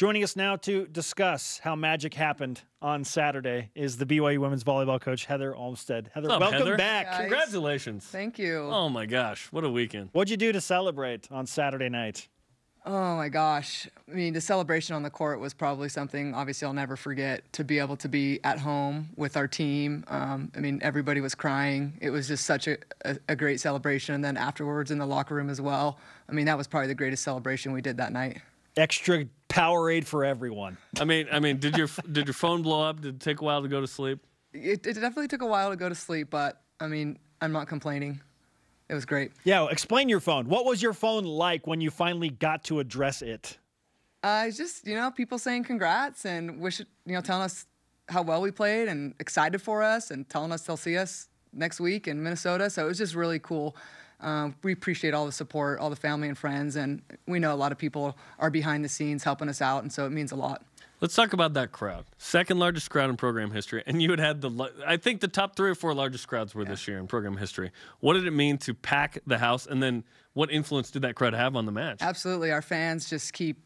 Joining us now to discuss how magic happened on Saturday is the BYU women's volleyball coach Heather Olmstead. Heather, up, welcome Heather? back. Guys. Congratulations. Thank you. Oh my gosh, what a weekend. What'd you do to celebrate on Saturday night? Oh my gosh. I mean, the celebration on the court was probably something obviously I'll never forget. To be able to be at home with our team. Um, I mean, everybody was crying. It was just such a, a, a great celebration. And then afterwards in the locker room as well. I mean, that was probably the greatest celebration we did that night. Extra Powerade for everyone. I mean, I mean, did your did your phone blow up? Did it take a while to go to sleep? It, it definitely took a while to go to sleep, but I mean, I'm not complaining. It was great. Yeah, explain your phone. What was your phone like when you finally got to address it? Uh, just you know people saying congrats and wish you know telling us how well we played and excited for us and telling us they'll see us next week in Minnesota. So it was just really cool. Um, we appreciate all the support, all the family and friends, and we know a lot of people are behind the scenes helping us out, and so it means a lot. Let's talk about that crowd. Second largest crowd in program history, and you had had the. I think the top three or four largest crowds were this year in program history. What did it mean to pack the house, and then what influence did that crowd have on the match? Absolutely, our fans just keep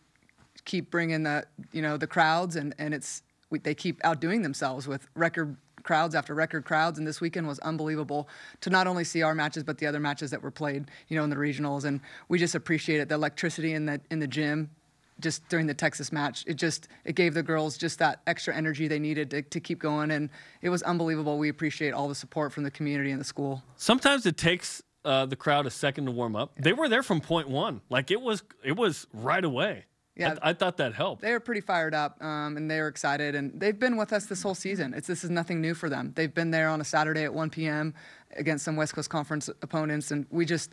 keep bringing the you know the crowds, and and it's we, they keep outdoing themselves with record crowds after record crowds. And this weekend was unbelievable to not only see our matches but the other matches that were played, you know, in the regionals. And we just appreciate it. The electricity in the in the gym. Just during the Texas match, it just it gave the girls just that extra energy they needed to, to keep going, and it was unbelievable. We appreciate all the support from the community and the school. Sometimes it takes uh, the crowd a second to warm up. They were there from point one, like it was. It was right away. Yeah. I, I thought that helped. they were pretty fired up um, and they were excited and they've been with us this whole season it's this is nothing new for them they've been there on a saturday at 1 p.m against some west coast conference opponents and we just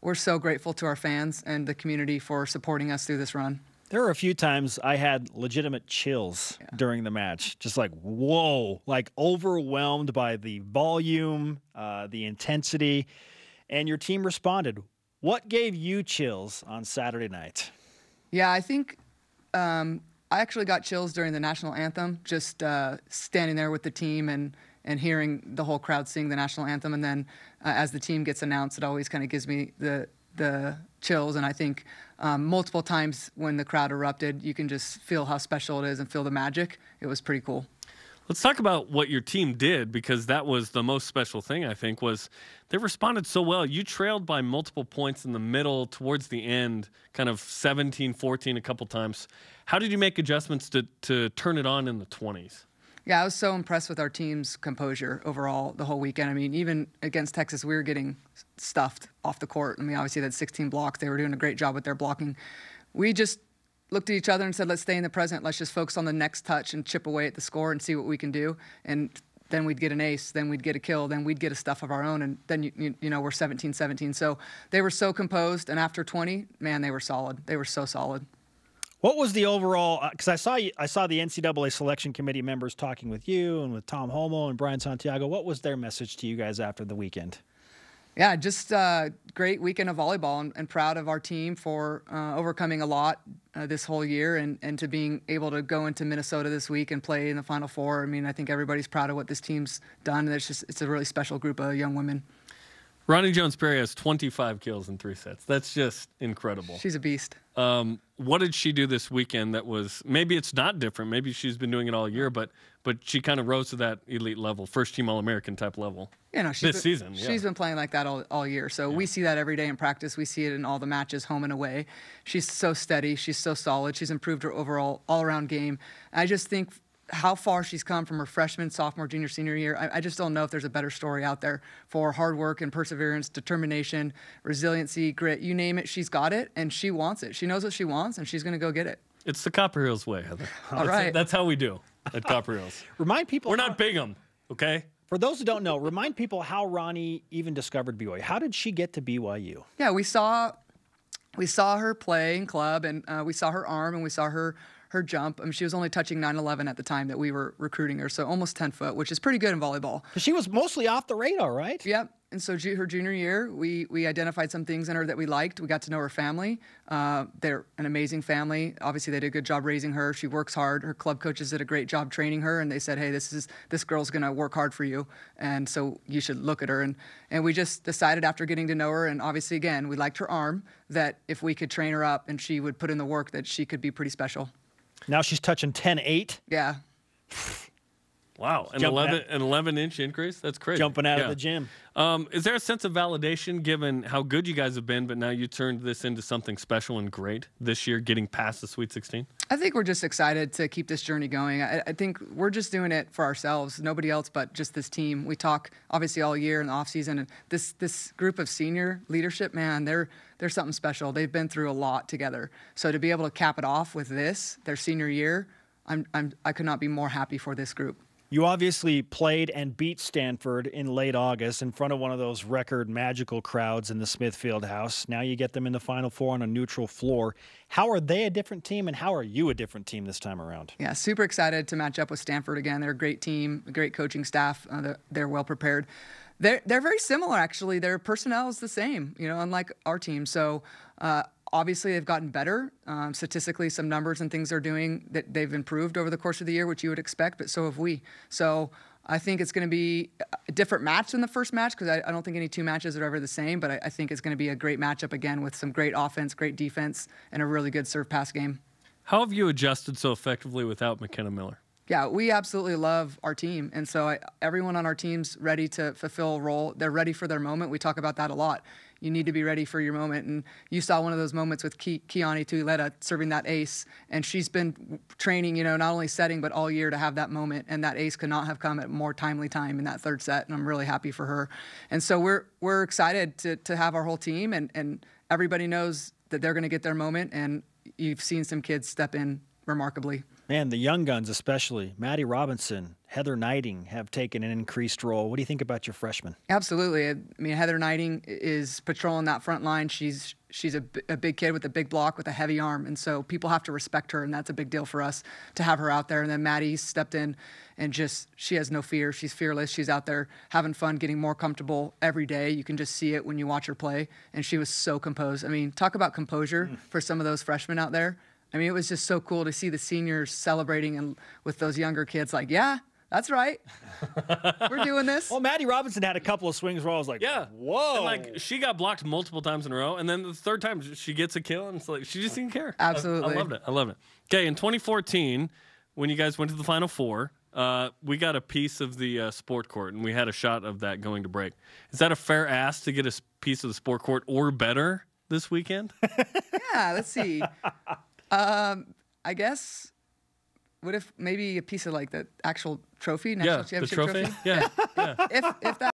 we're so grateful to our fans and the community for supporting us through this run There were a few times I had legitimate chills during the match. Just like, whoa, like overwhelmed by the volume, uh, the intensity, and your team responded. What gave you chills on Saturday night? Yeah i think um, i actually got chills during the national anthem just uh, standing there with the team and and hearing the whole crowd sing the national anthem. And then uh, as the team gets announced it always kind of gives me the the chills. And i think um, multiple times when the crowd erupted you can just feel how special it is and feel the magic. It was pretty cool Let's talk about what your team did because that was the most special thing I think was they responded so well. You trailed by multiple points in the middle towards the end, kind of 17, 14 a couple times. How did you make adjustments to to turn it on in the 20s? Yeah, I was so impressed with our team's composure overall the whole weekend. I mean, even against Texas, we were getting stuffed off the court. I mean, obviously, that 16 blocks. They were doing a great job with their blocking. We just looked at each other and said, let's stay in the present. Let's just focus on the next touch and chip away at the score and see what we can do. And then we'd get an ace, then we'd get a kill, then we'd get a stuff of our own, and then, you, you, you know, we're 17 17. So they were so composed. And after 20, man, they were solid. They were so solid. What was the overall? Because I saw you, I saw the NCAA selection committee members talking with you and with Tom Holmoe and Brian Santiago. What was their message to you guys after the weekend? Yeah, just uh, great weekend of volleyball and, and proud of our team for uh, overcoming a lot uh, this whole year and, and to being able to go into Minnesota this week and play in the Final Four. I mean, I think everybody's proud of what this team's done. It's just it's a really special group of young women. Roni Jones-Perry has 25 kills in three sets. That's just incredible. She's a beast. Um, what did she do this weekend that was maybe it's not different? Maybe she's been doing it all year, but but she kind of rose to that elite level, first team All American type level. You know, she's This been, season, yeah. she's been playing like that all, all year. So we see that every day in practice. We see it in all the matches, home and away. She's so steady. She's so solid. She's improved her overall all around game. I just think how far she's come from her freshman, sophomore, junior, senior year. I, I just don't know if there's a better story out there for hard work and perseverance, determination, resiliency, grit. You name it, she's got it, and she wants it. She knows what she wants, and she's going to go get it. It's the Copper Hills way, Heather. All That's- right. That's how we do at Copper Hills. Remind people. We're not Bingham, okay? For those who don't know, remind people how Roni even discovered BYU. How did she get to BYU? Yeah, we saw we saw her play in club, and uh, we saw her arm, and we saw her her jump. I mean, she was only touching 9'11 at the time that we were recruiting her, so almost 10 foot, which is pretty good in volleyball. she was mostly off the radar, right? Yep. And so her junior year, we we identified some things in her that we liked. We got to know her family. Uh, they're an amazing family. Obviously, they did a good job raising her. She works hard. Her club coaches did a great job training her, and they said, "Hey, this is this girl's gonna work hard for you, and so you should look at her." And and we just decided after getting to know her, and obviously, again, we liked her arm. That if we could train her up and she would put in the work, that she could be pretty special. Now she's touching 10-8, Yeah. Wow, an Jumping 11 out- an 11 inch increase. That's crazy. jumping out Yeah. of the gym. Um, is there a sense of validation given how good you guys have been, but now you turned this into something special and great this year, getting past the Sweet 16? I think we're just excited to keep this journey going. I, I think we're just doing it for ourselves, nobody else but just this team. We talk obviously all year in the off season, and this this group of senior leadership, man, they're they're something special. They've been through a lot together. So to be able to cap it off with this, their senior year, I'm, I'm I could not be more happy for this group. You obviously played and beat Stanford in late August in front of one of those record magical crowds in the Smith Fieldhouse. Now you get them in the Final Four on a neutral floor. How are they a different team, and how are you a different team this time around? Yeah, super excited to match up with Stanford again. They're a great team, a great coaching staff. Uh, they're, they're well prepared. They're they're very similar actually. Their personnel is the same, you know, unlike our team. So uh, obviously they've gotten better um, statistically. Some numbers and things they're doing that they've improved over the course of the year, which you would expect. But so have we. So. I think it's going to be a different match than the first match because I, I don't think any two matches are ever the same. But I, I think it's going to be a great matchup again with some great offense, great defense, and a really good serve pass game. How have you adjusted so effectively without McKenna Miller? Yeah, we absolutely love our team, and so I, everyone on our team's ready to fulfill a role. They're ready for their moment. We talk about that a lot. You need to be ready for your moment, and you saw one of those moments with Ki- Kiani Tuileta serving that ace, and she's been training, you know, not only setting but all year to have that moment, and that ace could not have come at a more timely time in that third set, and I'm really happy for her. And so we're we're excited to to have our whole team, and and everybody knows that they're going to get their moment, and you've seen some kids step in remarkably. Man, the young guns, especially Maddie Robinson, Heather Gneiting, have taken an increased role. What do you think about your freshmen? Absolutely. I mean, Heather Gneiting is patrolling that front line. She's she's a, a big kid with a big block with a heavy arm, and so people have to respect her, and that's a big deal for us to have her out there. And then Maddie stepped in, and just she has no fear. She's fearless. She's out there having fun, getting more comfortable every day. You can just see it when you watch her play, and she was so composed. I mean, talk about composure mm. for some of those freshmen out there. I mean, it was just so cool to see the seniors celebrating and with those younger kids, like, yeah, that's right, we're doing this. Well, Maddie Robinson had a couple of swings where I was like, Yeah. whoa. And like she got blocked multiple times in a row, and then the third time she gets a kill, and it's like she just didn't care. Absolutely. I, loved it. I loved it. Okay, in 2014, when you guys went to the Final Four, uh, we got a piece of the uh, sport court, and we had a shot of that going to break. Is that a fair ask to get a piece of the sport court or better this weekend? Yeah, let's see. Um, I guess. What if maybe a piece of like the actual trophy, national yeah, the championship trophy. Yeah, yeah. If if that